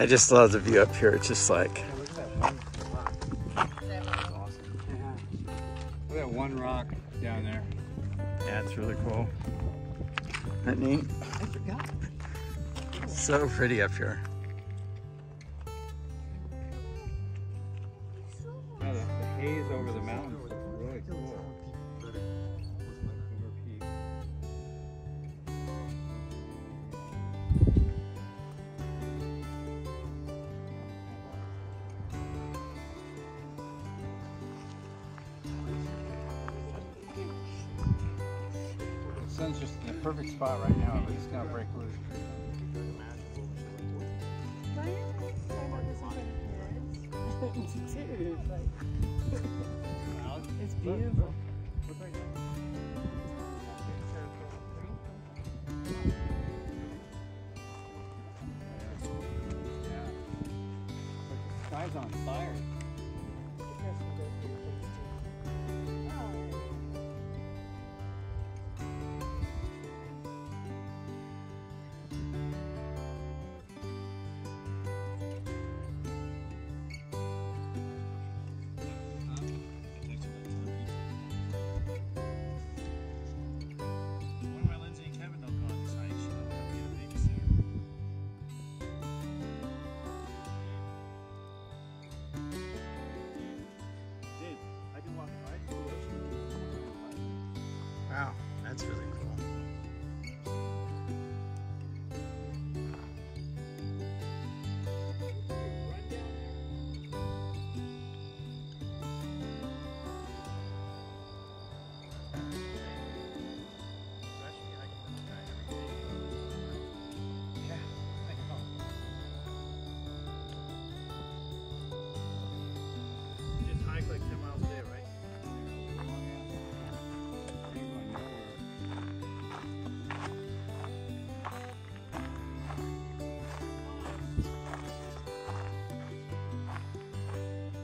I just love the view up here. It's just like, Yeah, look at that one rock. That's awesome. Yeah. Look at that one rock down there. yeah, it's really cool. Isn't that neat? I forgot. So pretty up here. Sun's just in the perfect spot right now, but it's gonna break loose. It's beautiful. Sky's on fire.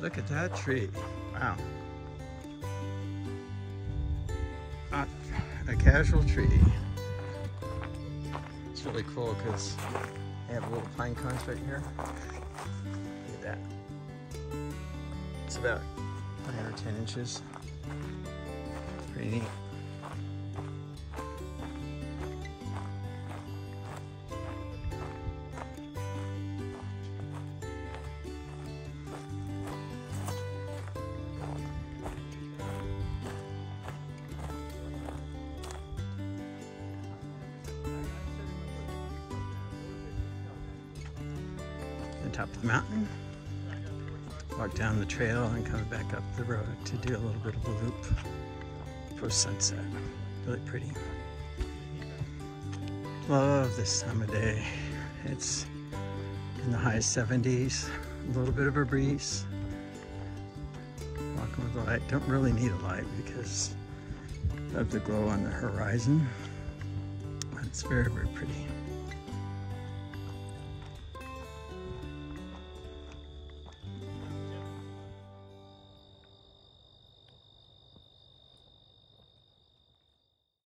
Look at that tree. Wow. Not a casual tree. It's really cool because they have little pine cones right here. Look at that. It's about nine or 10 inches. Pretty neat. Top of the mountain. Walk down the trail and come back up the road to do a little bit of a loop for sunset. Really pretty. Love this time of day. It's in the high 70s, a little bit of a breeze. Walking with a light. Don't really need a light because of the glow on the horizon. It's very, very pretty.